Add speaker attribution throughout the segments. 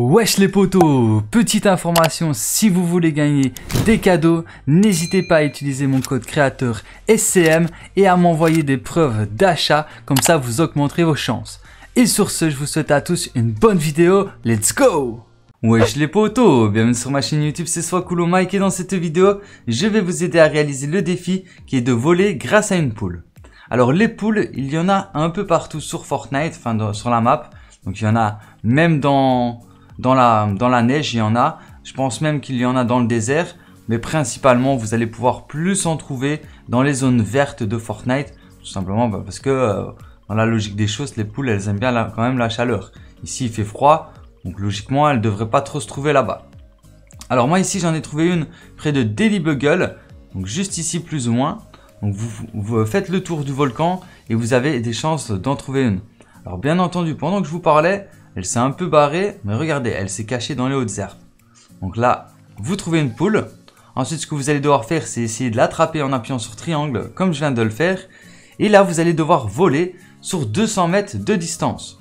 Speaker 1: Wesh les potos Petite information, si vous voulez gagner des cadeaux, n'hésitez pas à utiliser mon code créateur SCM et à m'envoyer des preuves d'achat, comme ça vous augmenterez vos chances. Et sur ce, je vous souhaite à tous une bonne vidéo, let's go Wesh les potos, bienvenue sur ma chaîne YouTube, c'est Swakulo Mike et dans cette vidéo, je vais vous aider à réaliser le défi qui est de voler grâce à une poule. Alors les poules, il y en a un peu partout sur Fortnite, enfin sur la map, donc il y en a même dans dans la, dans la neige, il y en a. Je pense même qu'il y en a dans le désert. Mais principalement, vous allez pouvoir plus en trouver dans les zones vertes de Fortnite. Tout simplement bah, parce que euh, dans la logique des choses, les poules, elles aiment bien quand même la chaleur. Ici, il fait froid. Donc logiquement, elles ne devraient pas trop se trouver là-bas. Alors moi ici, j'en ai trouvé une près de Daily Bugle. Donc juste ici plus ou moins. Donc vous, vous faites le tour du volcan et vous avez des chances d'en trouver une. Alors bien entendu, pendant que je vous parlais, elle s'est un peu barrée, mais regardez, elle s'est cachée dans les hautes herbes. Donc là, vous trouvez une poule. Ensuite, ce que vous allez devoir faire, c'est essayer de l'attraper en appuyant sur triangle, comme je viens de le faire. Et là, vous allez devoir voler sur 200 mètres de distance.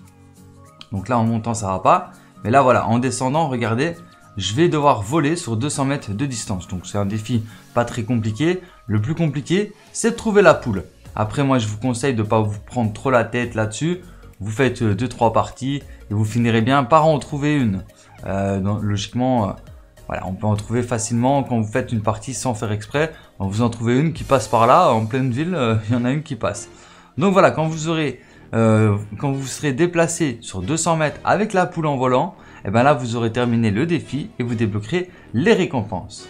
Speaker 1: Donc là, en montant, ça va pas. Mais là, voilà, en descendant, regardez, je vais devoir voler sur 200 mètres de distance. Donc c'est un défi pas très compliqué. Le plus compliqué, c'est de trouver la poule. Après, moi, je vous conseille de ne pas vous prendre trop la tête là-dessus. Vous faites 2-3 parties et vous finirez bien par en trouver une. Euh, logiquement, euh, on peut en trouver facilement quand vous faites une partie sans faire exprès. Vous en trouvez une qui passe par là, en pleine ville, euh, il y en a une qui passe. Donc voilà, quand vous aurez, quand vous serez déplacé sur 200 mètres avec la poule en volant, et eh bien là vous aurez terminé le défi et vous débloquerez les récompenses.